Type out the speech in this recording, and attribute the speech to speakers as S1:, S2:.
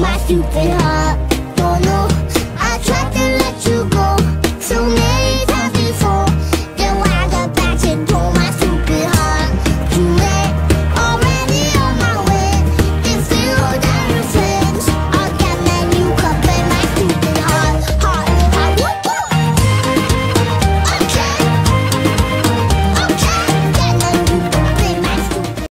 S1: my stupid heart.